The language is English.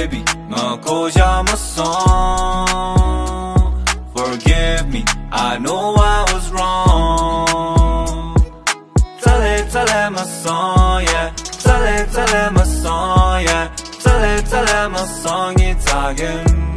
Baby 너 song. Forgive me I know I was wrong. Tale, tale tell my song yeah. Tale, tale tell my song yeah. Tale, tale tell it my song it's again